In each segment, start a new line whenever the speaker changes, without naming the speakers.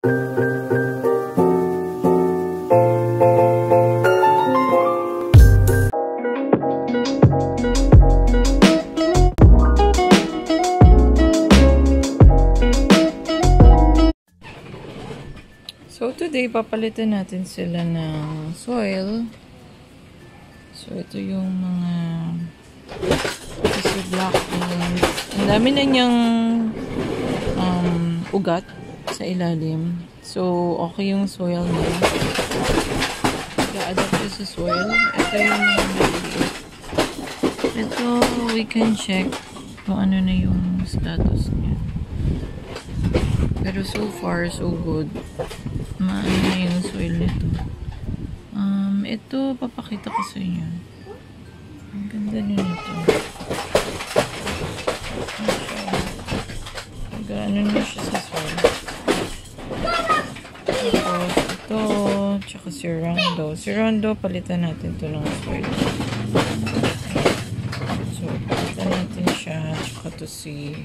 So today, papalitan natin sila ng soil. So ito yung mga black. Ang dami na niyang um, ugat sa ilalim. So okay yung soil niya. Siya sa soil. Ito yung mga. Ito, we can check kung ano na yung status niya. Pero so far, so good. Maano na yung soil nito. Um, ito, papakita ko sa inyo. Ang ganda nyo nito. Gaano na siya sa soil. Tapos, ito, tsaka si Rondo. Si Rondo, palitan natin to ng soil. So, palitan natin siya. Tsaka to si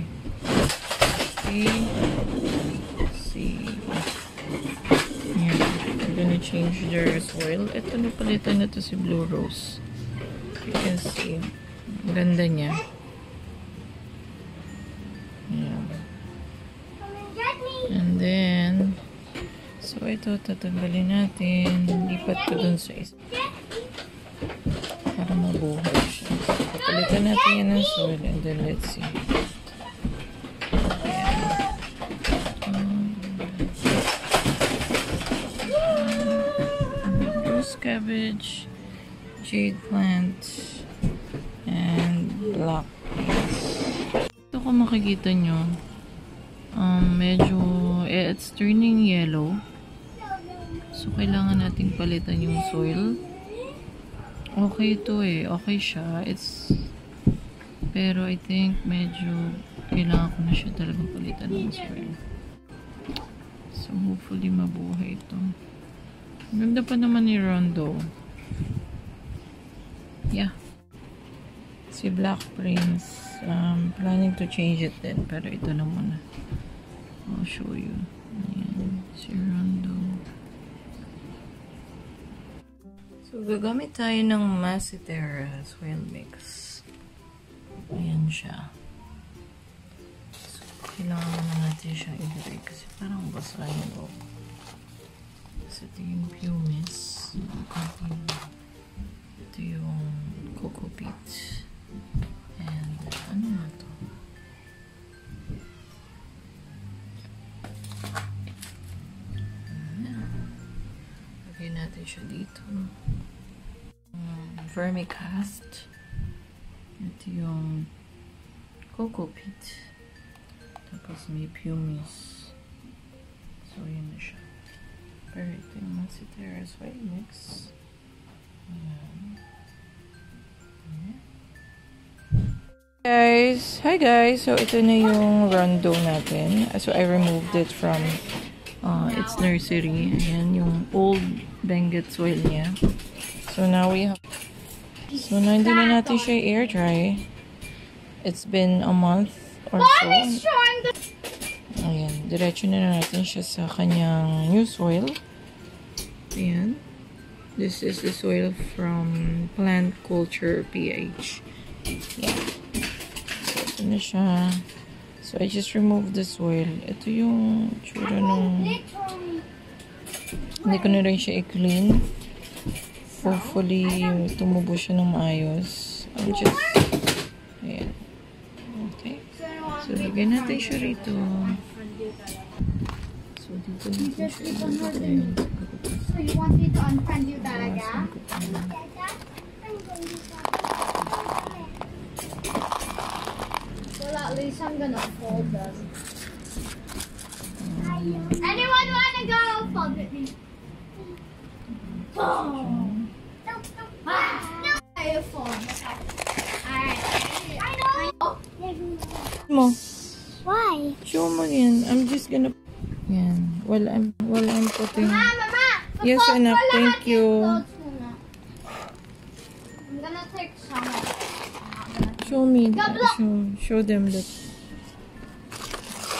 si si yeah, I'm gonna change their soil. Ito na palitan na to si Blue Rose. You can see. Ganda niya. Ito, tatanggalin natin. Lipat ko dun sa isa. Para mabuhay siya. So, palitan natin yan ng soil and then let's see. Cabbage, jade plant, and black beans. Ito kung makikita nyo, um, medyo, eh, it's turning yellow. So, kailangan nating palitan yung soil. Okay ito eh. Okay siya. It's, pero I think medyo kailangan ko na siya talaga palitan ng soil. So, hopefully mabuhay ito. Ganda pa naman ni Rondo. Yeah. Si Black Prince, um, planning to change it din. Pero ito na muna. I'll show you. Ayan. Si Rondo. So, gagamit tayo ng Macetera soil mix. Ayan siya. So, kailangan na natin siya ilagay kasi parang basa yung loob. So, ito yung pumice. Ito yung cocoa peat. And, ano na to? Natin siya dito. Um, vermicast. Ito yung cocoa peat. Tapos may pumice. So, yun na siya. Pero ito yung mix. Guys! Hi guys! So, ito na yung rondo natin. So, I removed it from its nursery. Ayan, yung old Benguet soil niya. So, now we have... So, na hindi na natin siya air dry. It's been a month or so. Ayan, diretso na natin siya sa kanyang new soil. Ayan. This is the soil from Plant Culture PH. Yeah. So, ito na siya. So, I just removed the soil. Ito yung tsura nung... Hindi ko na rin siya i-clean. Hopefully, tumubo siya ng maayos. I'm just... Ayan. Okay. So, lagyan natin siya rito. So, dito natin siya.
So you want me to unfriend you talaga? Well, least I'm gonna fold them. Anyone wanna go fold with me? Ah. I fold. Alright. I know.
Mo.
Why?
Show mo yan. I'm just gonna... Yan. While I'm, while I'm putting...
Mama, mama.
Yes,
Fold
anak. Thank
yung
you. Show me. Show, show them that.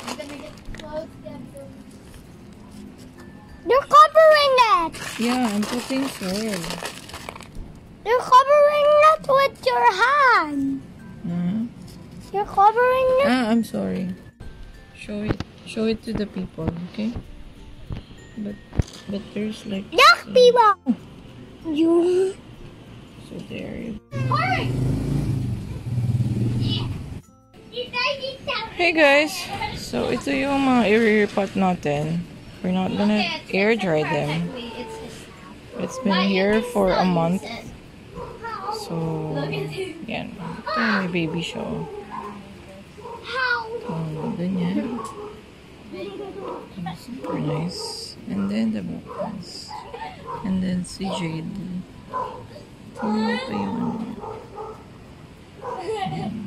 I'm gonna get clothes. Get them. You're covering it.
Yeah, I'm putting soil.
You're covering it with your hand.
Huh?
You're covering it.
Ah, I'm sorry. Show it. Show it to the people, okay? But but there's like
Yuck, people. You.
so there. you-
Hurry.
Hey guys, so ito yung mga i-repot natin. We're not gonna air dry them. It's been here for a month. So, yan. Ito yung may baby show. Oh.
How?
Ang ganda niya. Super nice. And then the bukas. And then si Jade. Ano? Ayan.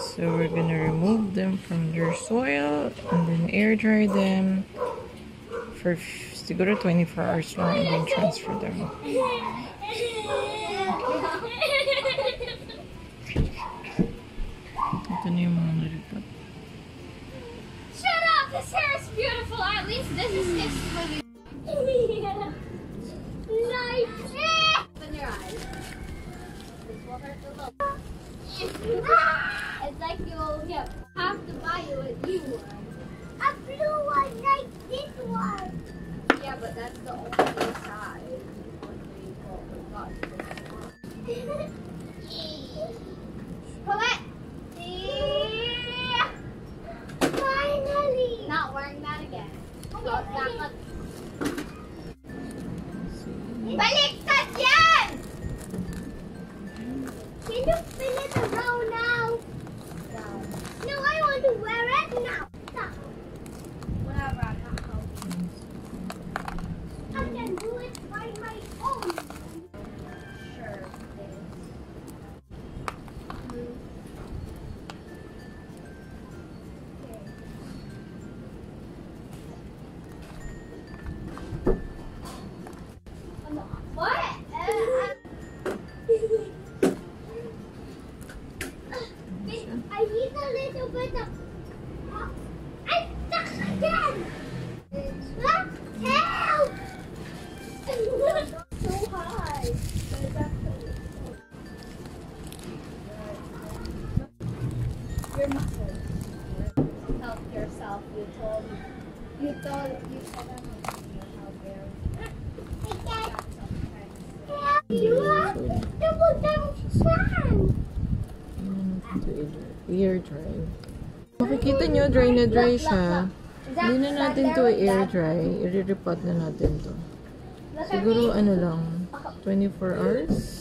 So we're gonna remove them from their soil and then air dry them for f- siguro 24 hours lang and then transfer them. Ito na yung mga naripat.
Shut up! This hair is beautiful. At least this is his for you. Nice. Open your eyes. This will hurt a little. it's like you'll yeah, have to buy you a new one. A blue one like this one. Yeah, but that's the only size. Collect. Yeah. Finally! Not wearing that again. Oh so it's
Air dry. Makikita nyo, dry na dry siya. Hindi na natin to air dry. I-repot na natin to. Siguro ano lang, 24 hours?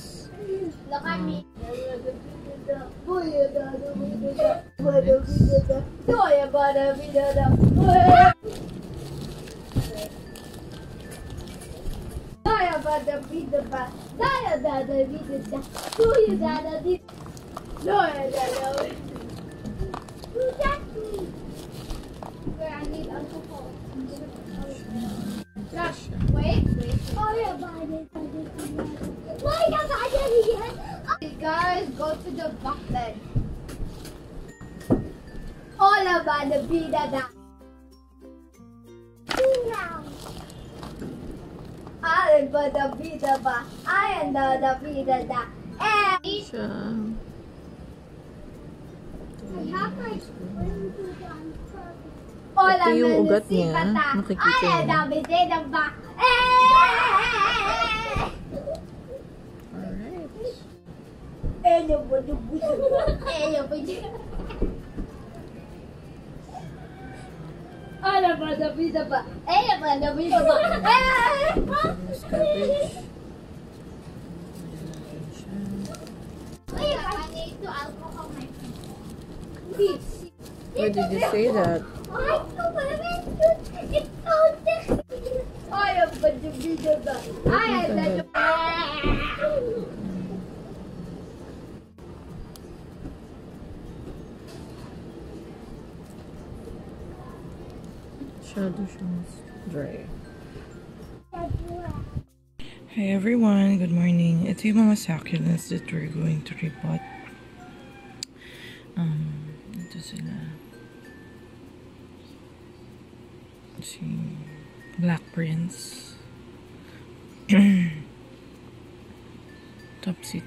Look at me. Where I need alcohol. Josh, wait, wait. Oh yeah, buddy. Why have I done it yet? Guys, go to the bucket. All about the vida da. Now. I am the vida ba. I am the the vida da. And
Siya.
I have my Hola,
Ito yung ugat niya.
Ay, dami din. Ang ba. Eh, yung ba, Eh, ba, yung Ano ba? Eh, yung ba, dami na ba? Eh!
There's cabbage.
Wait, I need to alcohol my
Why did you say that?
Ay, kumamit yun. Ikaw sexy. Ay, ang badyo-bidyo ba? Ay, ang badyo
Shadow siya mas dry. Hi everyone, good morning. Ito yung mga succulents that we're going to repot. Si Black Prince. Topsy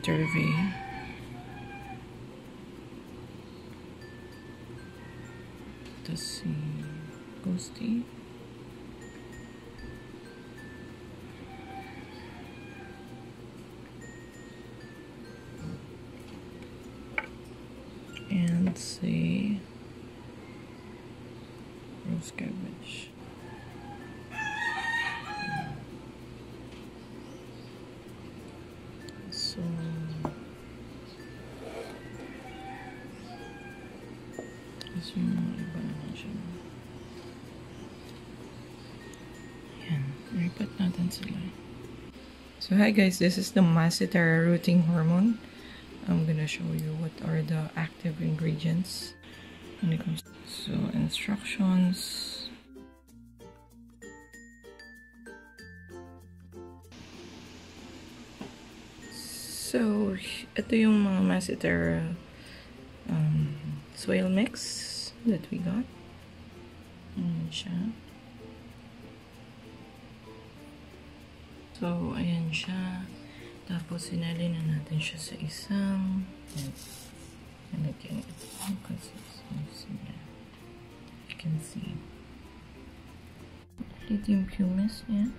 So, hi guys. This is the Massetera rooting hormone. I'm gonna show you what are the active ingredients when it comes so instructions so ito yung mga Massetera um, soil mix that we got ayan siya so ayan siya. Tapos sinali na natin siya sa isang nalagyan ito niya. You can see. Ito yung pumice niya.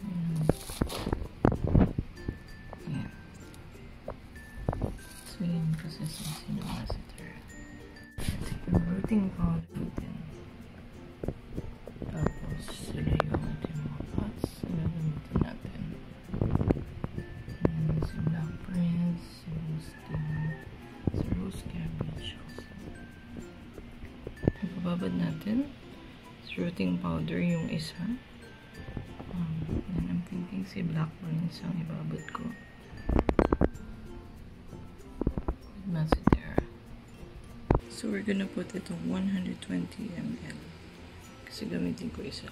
Ayan. Ayan. So yun yung consistency ng masseter yung rooting powder Ipababad natin. Si rooting powder yung isa. Um, then I'm thinking si Black Prince ang ibabad ko. With Macedera. So we're gonna put itong 120 ml. Kasi gamitin ko isa.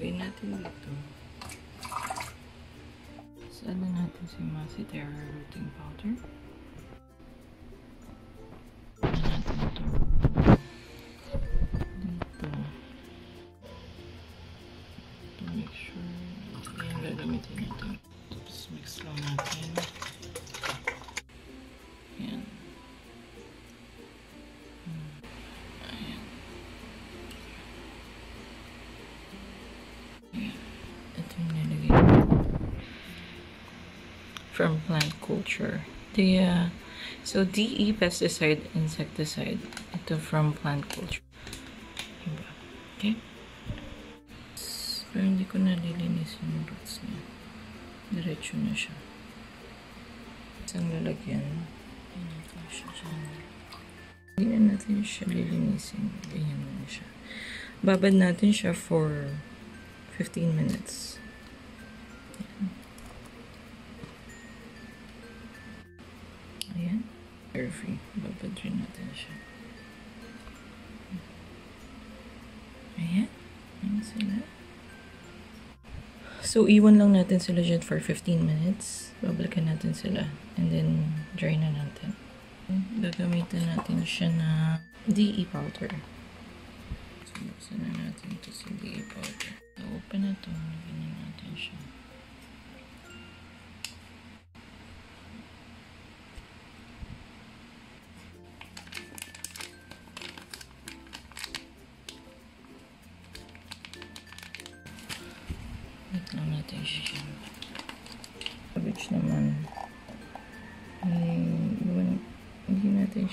Gawin natin dito. Saan na natin si Macedera rooting powder? Plant culture. The uh, so DE pesticide insecticide ito from plant culture. Diba? Okay? Pero hindi ko nalilinis yung roots niya. Diretso na siya. Isang lalagyan. Ito siya dyan. Hindi na natin siya lilinisin. Ganyan na siya. Babad natin siya for 15 minutes. Perfect. Babad rin natin siya. Ayan. Sila. So, iwan lang natin sila dyan for 15 minutes. Babalikan natin sila. And then, dry na natin. Gagamitan natin siya na DE powder. So, buksan na natin ito sa DE powder. Open na ito. Lagyan na natin siya.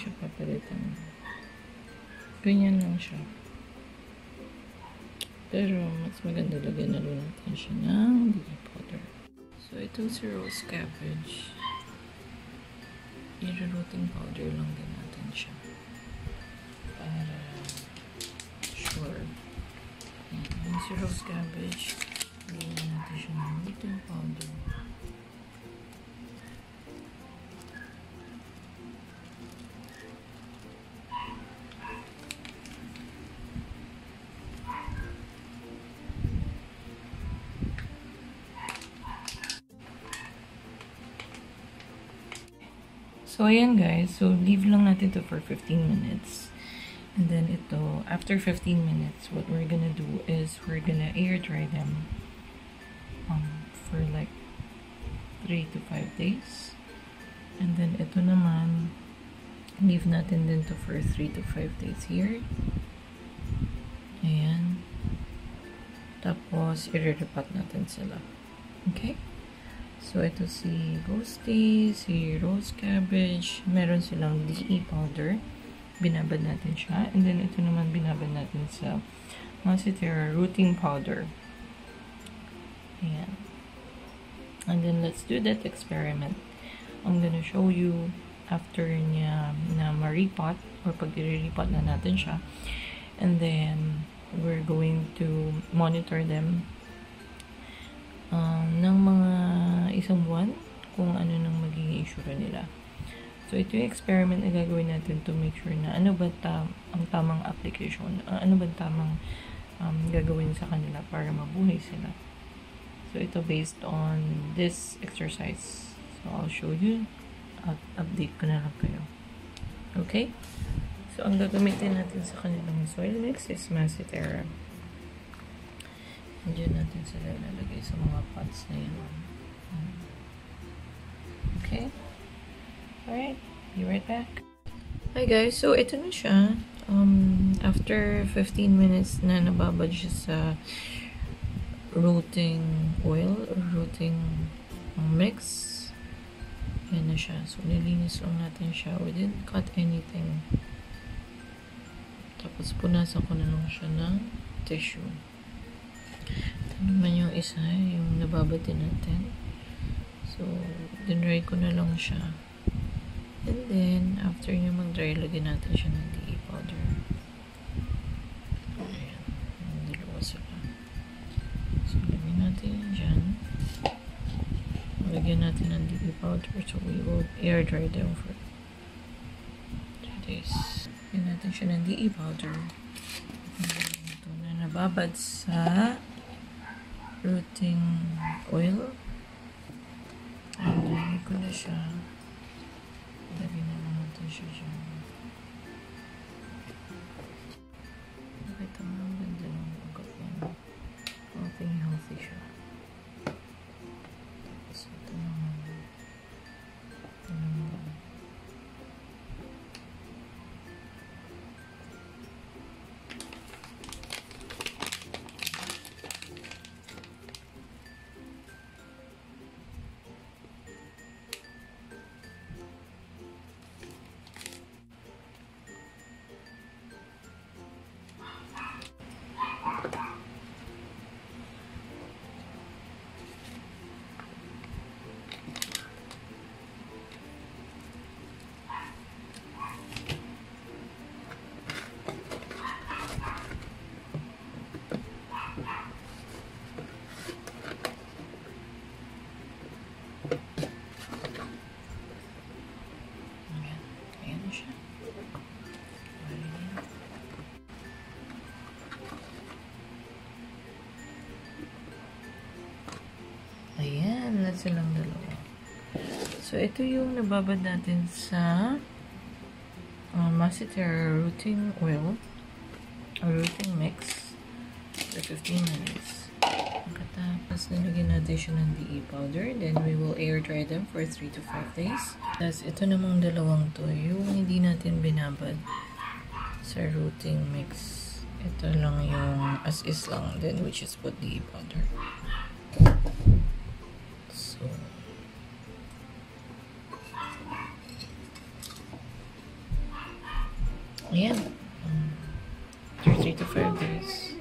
Siya papalitan. Ganyan lang siya. Pero, mas maganda lagyan na rin natin siya ng baby powder. So, ito si rose cabbage. I-rooting powder lang din natin siya. Para sure. Yung si rose cabbage. Lagyan natin siya powder. So, ayan guys. So, leave lang natin to for 15 minutes. And then ito, after 15 minutes, what we're gonna do is we're gonna air dry them um, for like 3 to 5 days. And then ito naman, leave natin din to for 3 to 5 days here. Ayan. Tapos, i-repot natin sila. Okay? So, ito si Ghosty, si Rose Cabbage. Meron silang DE powder. Binabad natin siya. And then, ito naman binabad natin sa Masitera Rooting Powder. Ayan. And then, let's do that experiment. I'm gonna show you after niya na ma-repot or pag i-repot na natin siya. And then, we're going to monitor them um, ng mga isang buwan kung ano nang magiging issue nila. So, ito yung experiment na gagawin natin to make sure na ano ba tam ang tamang application, uh, ano ba tamang um, gagawin sa kanila para mabuhay sila. So, ito based on this exercise. So, I'll show you at update ko na lang kayo. Okay? So, ang gagamitin natin sa kanilang soil mix is Macetera. Diyan natin sila ilalagay sa mga pots na yun. Okay? Alright. Be right back. Hi guys. So, ito na siya. Um, after 15 minutes na nababad siya sa rooting oil or rooting mix, yan na siya. So, nilinis lang natin siya. We didn't cut anything. Tapos, punasan ko na lang siya ng tissue. Ito naman yung isa, yung nababati natin. So, dinry ko na lang siya. And then, after nyo mag-dry, lagyan natin siya ng DE powder. Ayan. Yung dalawa sila. So, lagyan natin yan. Lagyan natin ng DE powder. So, we will air dry them for 3 days. Lagyan natin siya ng DE powder. Ito na nababad sa rooting oil. Lagyan ko na siya. Lagyan na lang natin siya dyan. Nakita mo ang ganda ng niya. Healthy, healthy siya. Silang dalawa. So, ito yung nababad natin sa uh, Massetera rooting oil or rooting mix for 15 minutes. Pagkatapos, nilagyan natin siya ng DE powder. Then, we will air dry them for 3 to 5 days. Tapos, ito namang dalawang to, yung hindi natin binabad sa rooting mix. Ito lang yung as is lang din, which is what DE powder. So, ayan. Um, 3 to 5 days.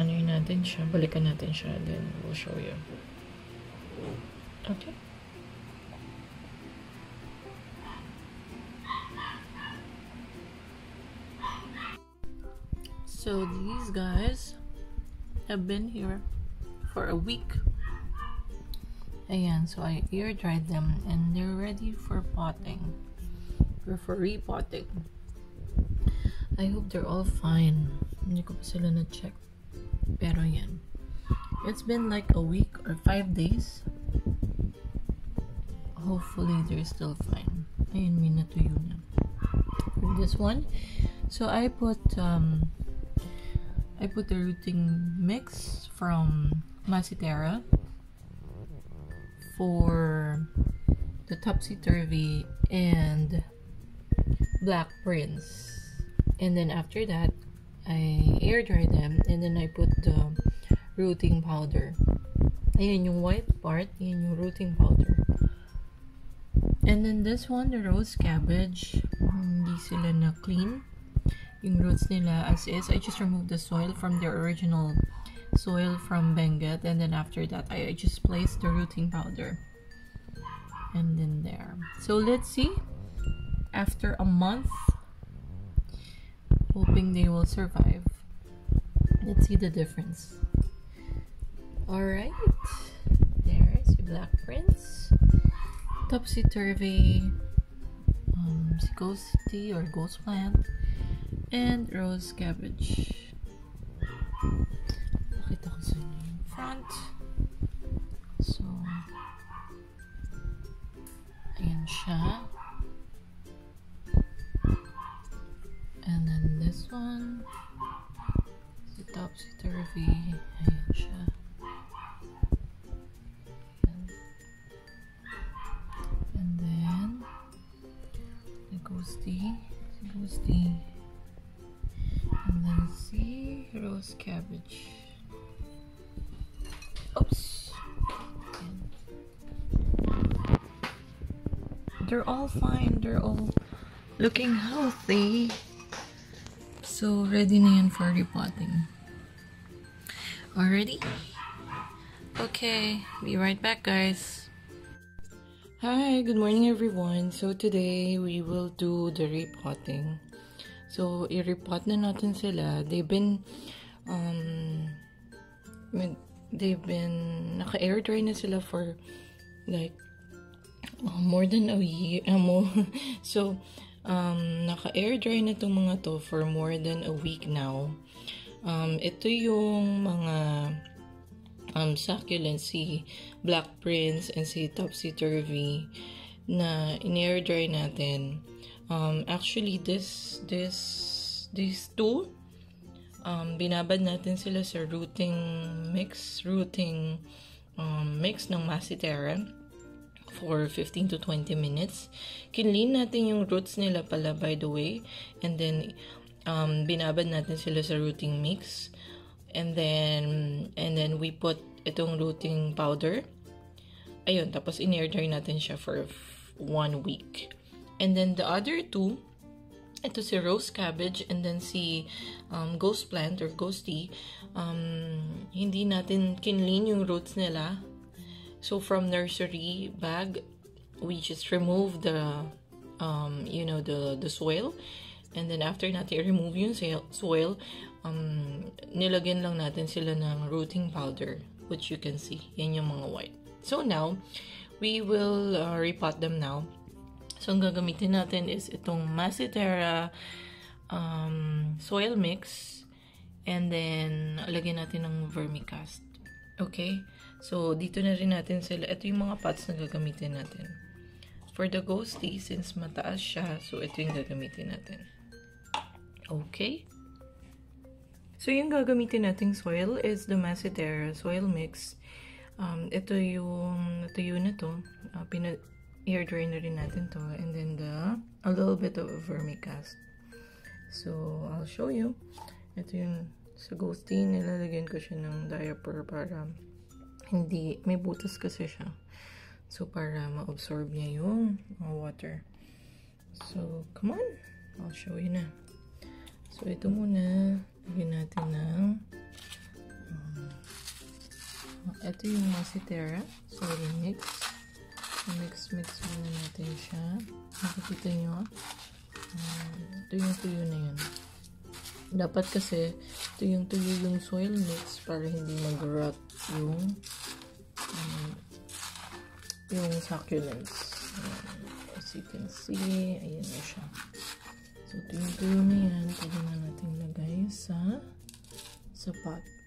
Ano yun natin siya? Balikan natin siya. Then, we'll show you. Okay. So, these guys have been here for a week. Ayan, so I air dried them and they're ready for potting. Or for repotting. I hope they're all fine. Hindi ko pa sila na-check. Pero yan. It's been like a week or five days. Hopefully they're still fine. Ayun, may natuyo na. This one, so I put um, I put the rooting mix from Macitera for the topsy-turvy and black prince and then after that I air dry them and then I put the rooting powder. Ayan yung white part ayan yung rooting powder. And then this one the rose cabbage hindi sila na clean yung roots nila as is I just removed the soil from their original soil from Benguet and then after that I just placed the rooting powder and then there. So let's see. After a month hoping they will survive. Let's see the difference. All right there's the black prince. Topsy-turvy um, or ghost plant and rose cabbage Nakita ko sa inyo yung front. They're all looking healthy. So ready yan for repotting. Already? Okay, be right back guys. Hi, good morning everyone. So today we will do the repotting. So, i-repot na natin sila. They've been, um, they've been, naka-air dry na sila for, like, uh, more than a year, uh, more. so, um, naka-air dry na itong mga to for more than a week now. Um, ito yung mga, um, succulent, si Black Prince and si Topsy Turvy na in-air dry natin. Um, actually, this, this, these two, um, binabad natin sila sa rooting mix, rooting um, mix ng Macitera for 15 to 20 minutes. Kinlean natin yung roots nila pala, by the way. And then, um, binabad natin sila sa rooting mix. And then, and then we put itong rooting powder. Ayun, tapos in-air dry natin siya for one week. And then the other two, ito si rose cabbage and then si um, ghost plant or ghosty, um, hindi natin kinlean yung roots nila. So from nursery bag, we just remove the, um, you know, the, the soil. And then after natin remove yung soil, um, nilagyan lang natin sila ng rooting powder, which you can see. Yan yung mga white. So now, we will uh, repot them now. So, ang gagamitin natin is itong Macitera um, soil mix. And then, lagyan natin ng vermicast. Okay? So, dito na rin natin sila. Ito yung mga pots na gagamitin natin. For the ghosty, since mataas siya, so ito yung gagamitin natin. Okay? So, yung gagamitin nating soil is the Macitera soil mix. Um, ito yung natuyo na to. Uh, pina air dry rin natin to. And then the, a little bit of vermicast. So, I'll show you. Ito yung sa ghosty, nilalagyan ko siya ng diaper para hindi, may butas kasi siya. So, para ma-absorb niya yung water. So, come on. I'll show you na. So, ito muna. Lagyan natin ng um, ito yung Macitera soil mix. So, mix-mix muna natin siya. Nakikita nyo? Um, ito yung tuyo na yun. Dapat kasi ito yung soil mix para hindi mag-rot yung um, yung succulents. As you can see, ayan na siya. So, ito yung tuyo na yan. Pwede na natin lagay sa sa pot.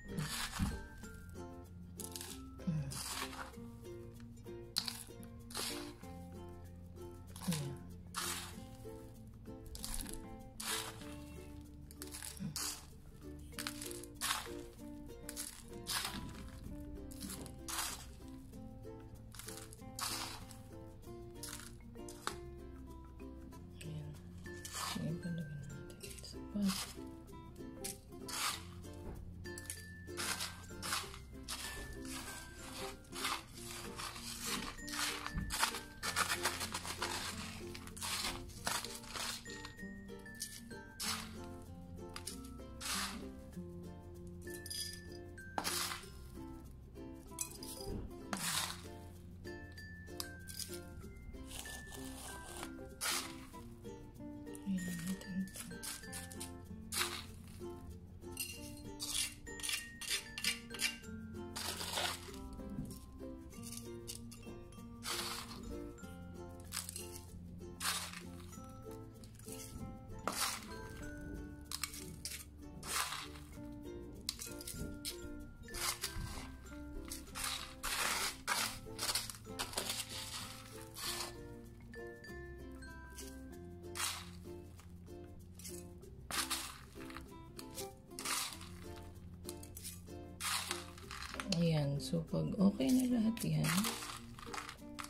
So, pag okay na lahat yan,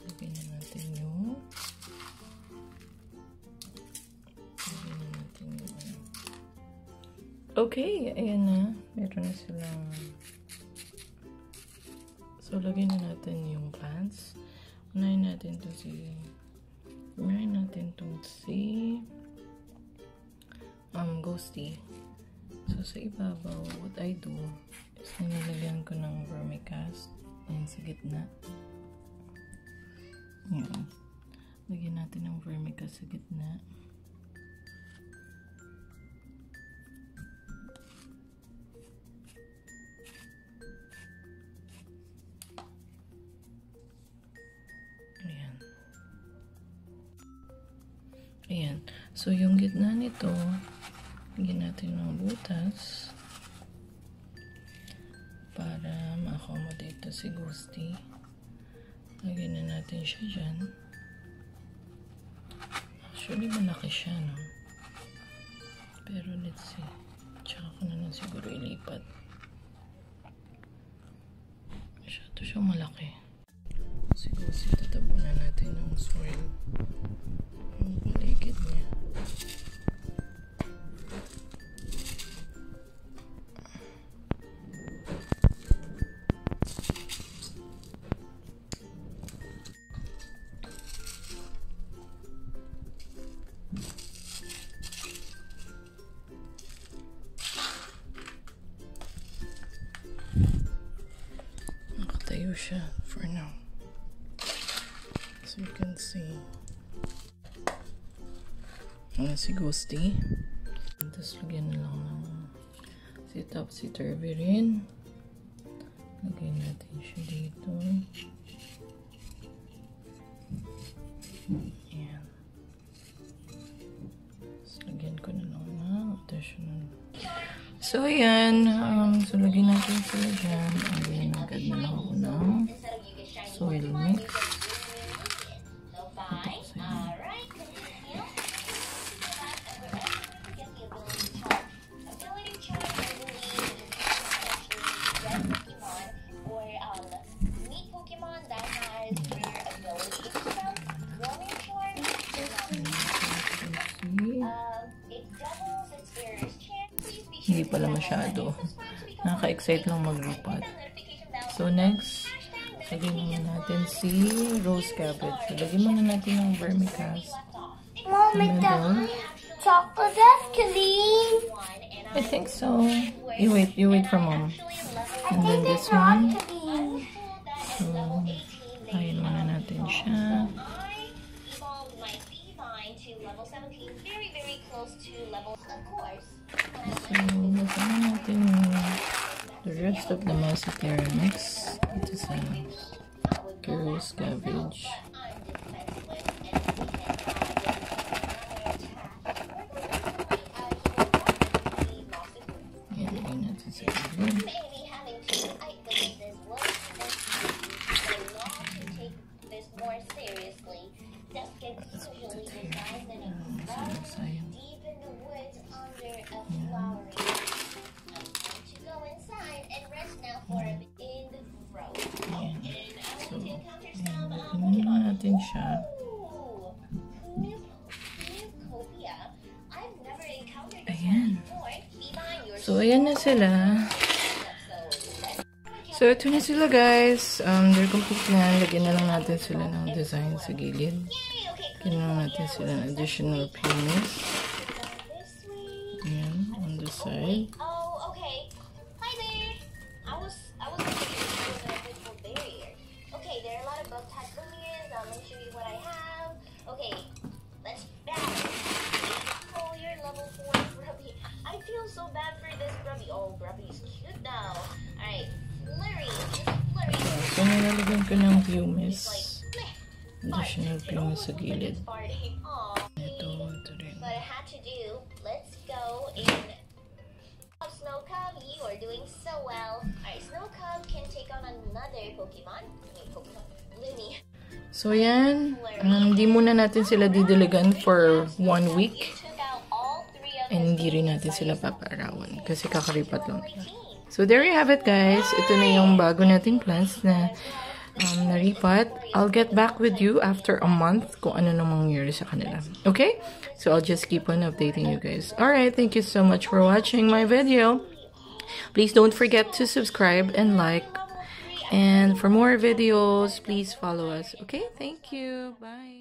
lagyan na natin yung lagyan na natin yung ano. Okay, ayan na. Meron na silang So, lagyan na natin yung plants. Unahin natin to si unahin natin to si um, ghosty. So, sa ibabaw, what I do is nilalagyan ko ng vermicast and sa gitna. Yan. Lagyan natin ng vermicast sa gitna. To si Ghosty. Lagyan na natin siya dyan. Actually, malaki siya, no? Pero let's see. Tsaka ko na lang siguro ilipat. Masyado siyang malaki. Siguro si tatabunan natin ng soil. Ang Siya for now. So you can see. Ayan si Ghosty. Tapos lagyan na lang ng si topsy-turvy rin. Lagyan natin siya dito. Masyado. Nakaka-excite lang maglupat. So, next, lagyan muna natin si rose cabbage. So, lagyan muna natin ng vermicast.
Mom, is the chocolate clean?
I think so. You wait, you wait for mom. And then this one. The sila. So, ito na sila guys. Um, they're complete na. Lagyan na lang natin sila ng design sa gilid. Lagyan na natin sila additional pumice.
Feel so bad for this Grubby. Oh, Grubby's cute now. All right, Flurry, Flurry.
So, nilalagyan ko ng
It's
pumice.
like meh,
Additional pumice sa gilid. Ito, ito rin.
What I had to do, let's go in. Oh, Snow Cub, you are doing so well. Alright, Snow Cub can take on another Pokemon. I mean, Pokemon. Looney.
So, yan. Um, di muna natin sila didiligan for one week. And hindi rin natin sila paparawan. Kasi kakaripat lang. So, there you have it, guys. Ito na yung bago nating plants na um, naripat. I'll get back with you after a month kung ano nang mangyari sa kanila. Okay? So, I'll just keep on updating you guys. Alright, thank you so much for watching my video. Please don't forget to subscribe and like. And for more videos, please follow us. Okay? Thank you. Bye.